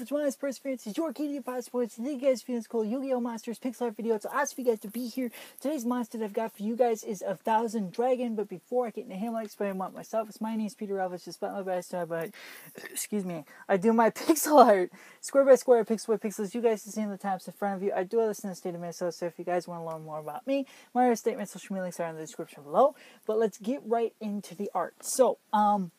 it's my perseverance. It's your key to possibilities. Today, you guys feel it's cool. Yu-Gi-Oh! Monsters Pixel Art video. So ask you guys to be here. Today's monster that I've got for you guys is a thousand dragon. But before I get into him, I'll explain what myself. is. my name is Peter Elvidge. Just my best time, but excuse me. I do my pixel art square by square, pixel by pixels. You guys have seen the tabs in front of you. I do all this in the state of Minnesota. So if you guys want to learn more about me, my statement, social media links are in the description below. But let's get right into the art. So um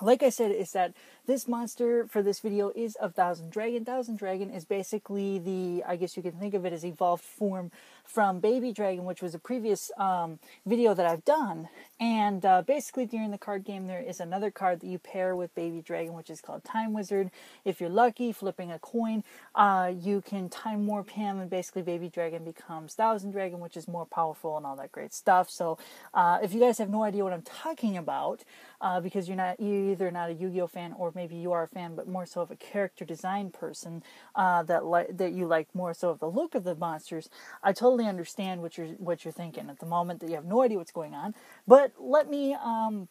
like I said, is that this monster for this video is of Thousand Dragon. Thousand Dragon is basically the, I guess you can think of it as evolved form from Baby Dragon, which was a previous um, video that I've done. And uh, basically, during the card game, there is another card that you pair with Baby Dragon, which is called Time Wizard. If you're lucky, flipping a coin, uh, you can time warp him, and basically, Baby Dragon becomes Thousand Dragon, which is more powerful and all that great stuff. So, uh, if you guys have no idea what I'm talking about, uh, because you're not you're either not a Yu-Gi-Oh fan or maybe you are a fan, but more so of a character design person uh, that li- that you like more so of the look of the monsters. I totally understand what you're what you're thinking at the moment that you have no idea what's going on. But let me um,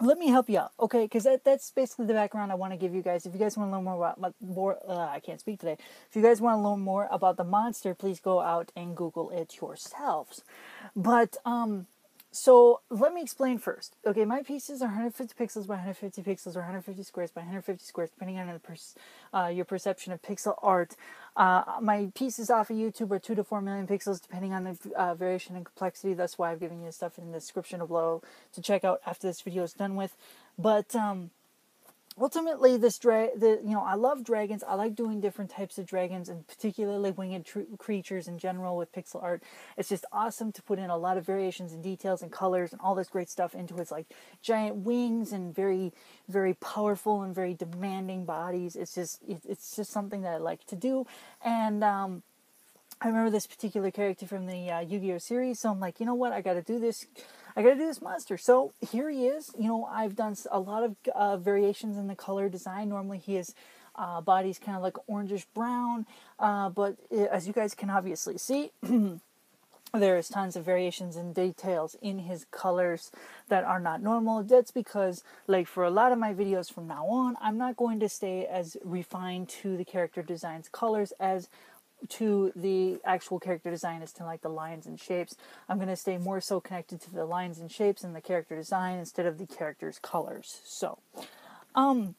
let me help you out, okay? Because that, that's basically the background I want to give you guys. If you guys want to learn more about more, uh, I can't speak today. If you guys want to learn more about the monster, please go out and Google it yourselves. But um, so let me explain first. Okay, my pieces are 150 pixels by 150 pixels or 150 squares by 150 squares, depending on uh, your perception of pixel art. Uh, my pieces off of YouTube are 2 to 4 million pixels, depending on the uh, variation and complexity. That's why I've given you stuff in the description below to check out after this video is done with. But, um, ultimately this dra- the you know I love dragons. I like doing different types of dragons and particularly winged tr- creatures in general with pixel art. It's just awesome to put in a lot of variations and details and colors and all this great stuff into its like giant wings and very very powerful and very demanding bodies. It's just it, it's just something that I like to do and um I remember this particular character from the uh, Yu-Gi-Oh series, so I'm like, you know what, I got to do this I gotta do this monster. So here he is. You know, I've done a lot of uh, variations in the color design. Normally he is uh, body's kind of like orangish brown, uh, but it, as you guys can obviously see, there's tons of variations and details in his colors that are not normal. That's because, like, for a lot of my videos from now on, I'm not going to stay as refined to the character designs colors as to the actual character design as to like the lines and shapes. I'm going to stay more so connected to the lines and shapes and the character design instead of the character's colors. So, um,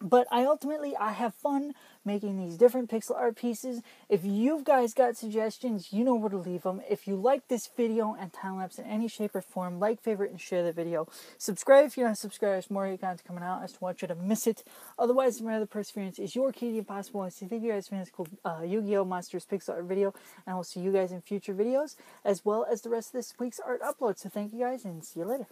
but I ultimately I have fun making these different pixel art pieces. If you guys got suggestions, you know where to leave them. If you like this video and time lapse in any shape or form, like, favorite, and share the video. Subscribe if you're not subscribed. There's more content coming out. I just want you to miss it. Otherwise, my other perseverance is your key to impossible. I see thank you guys for this cool uh, Yu-Gi-Oh! Monsters pixel art video, and I will see you guys in future videos, as well as the rest of this week's art upload. So thank you guys, and see you later.